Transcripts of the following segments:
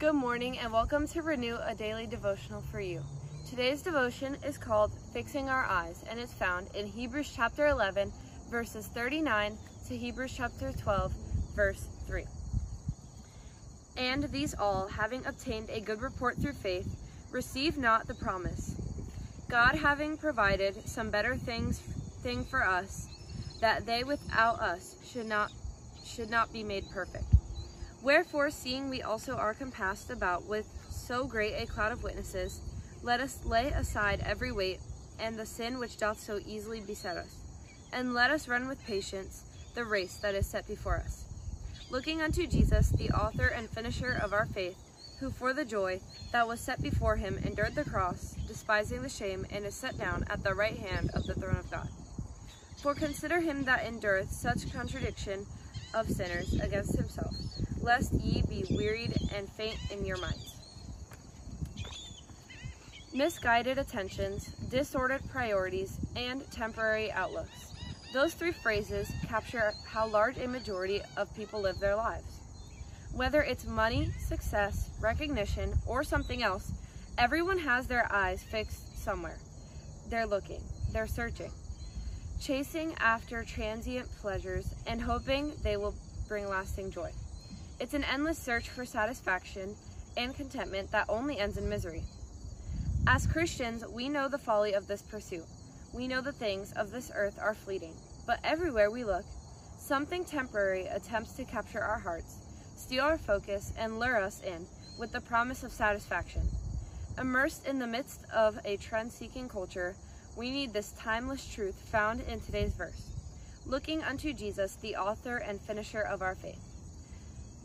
Good morning and welcome to Renew a Daily Devotional for You. Today's devotion is called Fixing Our Eyes and is found in Hebrews chapter 11, verses 39 to Hebrews chapter 12, verse 3. And these all, having obtained a good report through faith, receive not the promise. God having provided some better things thing for us, that they without us should not should not be made perfect. Wherefore, seeing we also are compassed about with so great a cloud of witnesses, let us lay aside every weight and the sin which doth so easily beset us, and let us run with patience the race that is set before us. Looking unto Jesus, the author and finisher of our faith, who for the joy that was set before him endured the cross, despising the shame, and is set down at the right hand of the throne of God. For consider him that endureth such contradiction of sinners against himself, lest ye be wearied and faint in your minds. Misguided attentions, disordered priorities, and temporary outlooks. Those three phrases capture how large a majority of people live their lives. Whether it's money, success, recognition, or something else, everyone has their eyes fixed somewhere. They're looking, they're searching, chasing after transient pleasures and hoping they will bring lasting joy. It's an endless search for satisfaction and contentment that only ends in misery. As Christians, we know the folly of this pursuit. We know the things of this earth are fleeting, but everywhere we look, something temporary attempts to capture our hearts, steal our focus, and lure us in with the promise of satisfaction. Immersed in the midst of a trend-seeking culture, we need this timeless truth found in today's verse. Looking unto Jesus, the author and finisher of our faith.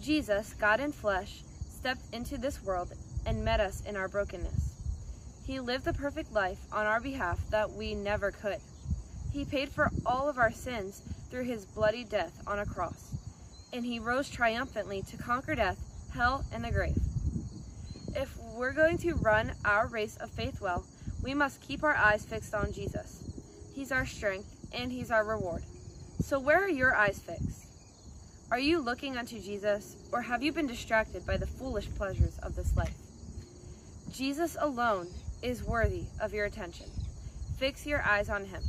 Jesus, God in flesh, stepped into this world and met us in our brokenness. He lived the perfect life on our behalf that we never could. He paid for all of our sins through his bloody death on a cross, and he rose triumphantly to conquer death, hell, and the grave. If we're going to run our race of faith well, we must keep our eyes fixed on Jesus. He's our strength and he's our reward. So where are your eyes fixed? Are you looking unto Jesus or have you been distracted by the foolish pleasures of this life? Jesus alone is worthy of your attention. Fix your eyes on him.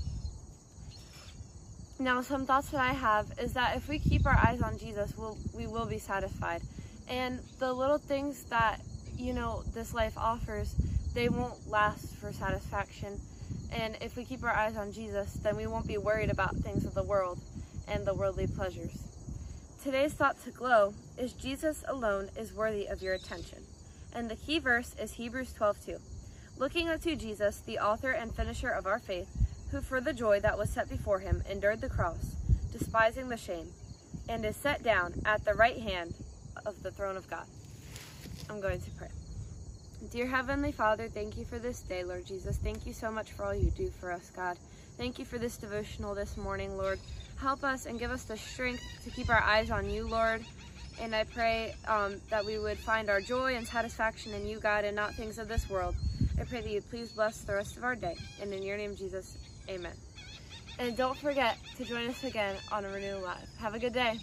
Now, some thoughts that I have is that if we keep our eyes on Jesus, we'll, we will be satisfied. And the little things that, you know, this life offers, they won't last for satisfaction. And if we keep our eyes on Jesus, then we won't be worried about things of the world and the worldly pleasures. Today's thought to glow is Jesus alone is worthy of your attention. And the key verse is Hebrews 12:2. Looking unto Jesus, the author and finisher of our faith, who for the joy that was set before him endured the cross, despising the shame, and is set down at the right hand of the throne of God. I'm going to pray. Dear Heavenly Father, thank you for this day, Lord Jesus. Thank you so much for all you do for us, God. Thank you for this devotional this morning, Lord. Help us and give us the strength to keep our eyes on you, Lord. And I pray um, that we would find our joy and satisfaction in you, God, and not things of this world. I pray that you please bless the rest of our day. And in your name, Jesus, amen. And don't forget to join us again on Renew Live. Have a good day.